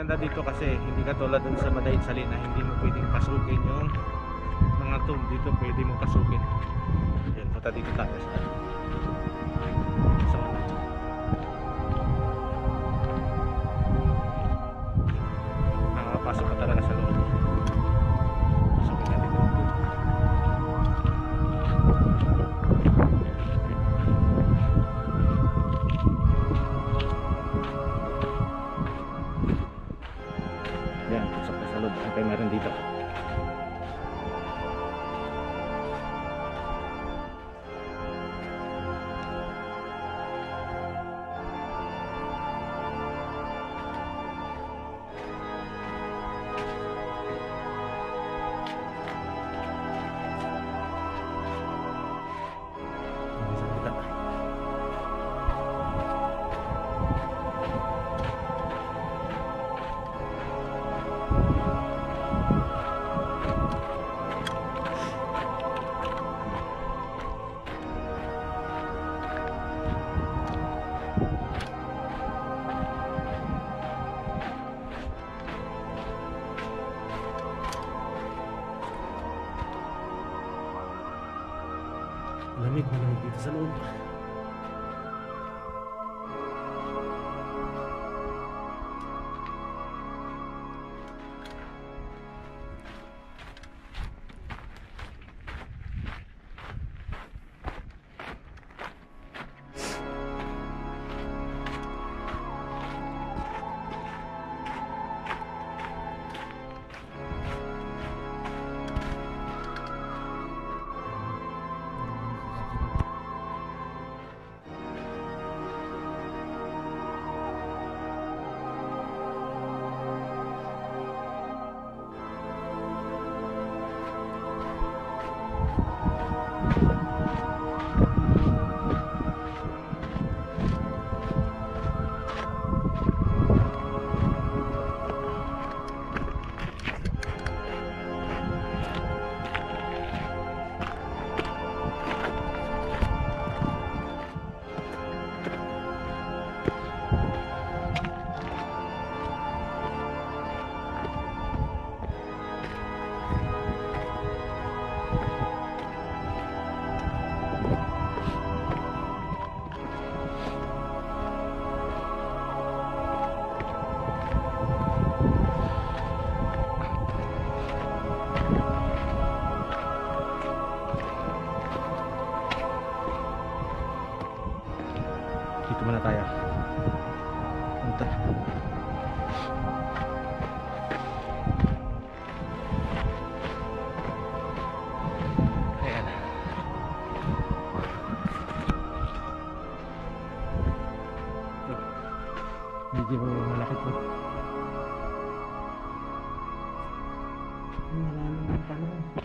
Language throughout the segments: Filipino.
maganda dito kasi hindi ka tulad dun sa Madain Salina, hindi mo pwedeng pasukin yung mga tomb dito, pwede mo pasukin. Yan, punta dito tayo sa kayo meron dito. academic when I would be Dito muna tayo. Punta. Ayan. Ito. Medyo malaki po. Maraming tanong.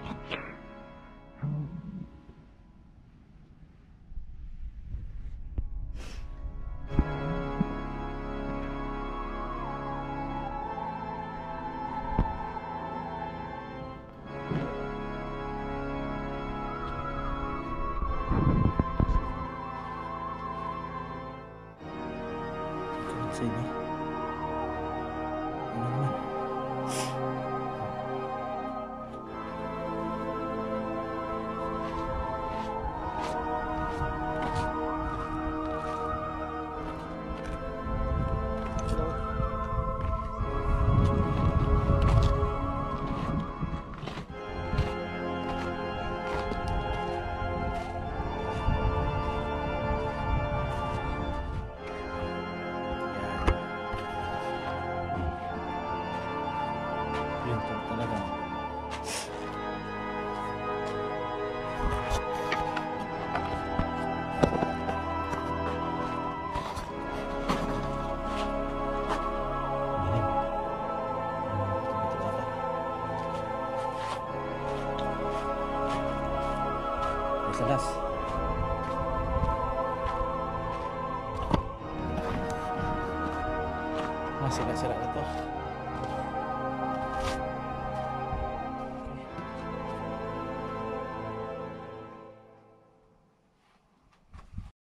Sini. Listo, está la cama.